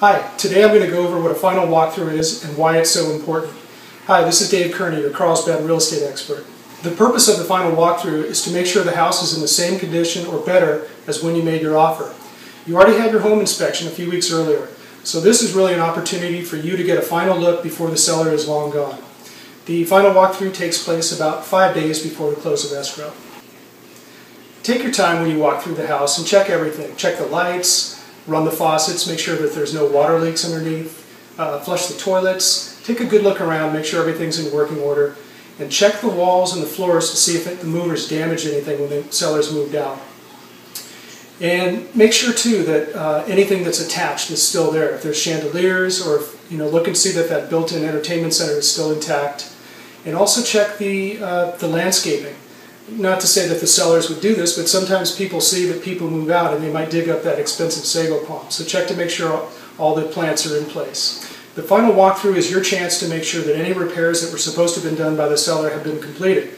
Hi, today I'm going to go over what a final walkthrough is and why it's so important. Hi, this is Dave Kearney, your Carlsbad real estate expert. The purpose of the final walkthrough is to make sure the house is in the same condition or better as when you made your offer. You already had your home inspection a few weeks earlier, so this is really an opportunity for you to get a final look before the seller is long gone. The final walkthrough takes place about five days before the close of escrow. Take your time when you walk through the house and check everything. Check the lights, run the faucets, make sure that there's no water leaks underneath, uh, flush the toilets, take a good look around, make sure everything's in working order, and check the walls and the floors to see if it, the movers damaged anything when the sellers moved out. And make sure too that uh, anything that's attached is still there. If there's chandeliers or if, you know, look and see that that built-in entertainment center is still intact. And also check the, uh, the landscaping not to say that the sellers would do this, but sometimes people see that people move out and they might dig up that expensive sago palm. So check to make sure all the plants are in place. The final walkthrough is your chance to make sure that any repairs that were supposed to have been done by the seller have been completed.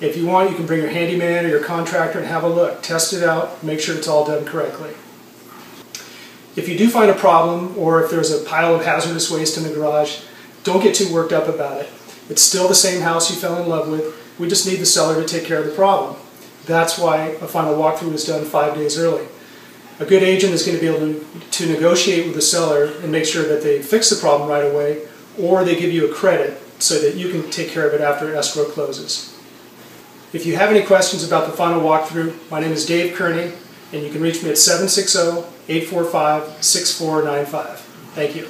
If you want, you can bring your handyman or your contractor and have a look. Test it out, make sure it's all done correctly. If you do find a problem, or if there's a pile of hazardous waste in the garage, don't get too worked up about it. It's still the same house you fell in love with. We just need the seller to take care of the problem. That's why a final walkthrough is done five days early. A good agent is going to be able to, to negotiate with the seller and make sure that they fix the problem right away, or they give you a credit so that you can take care of it after escrow closes. If you have any questions about the final walkthrough, my name is Dave Kearney, and you can reach me at 760-845-6495. Thank you.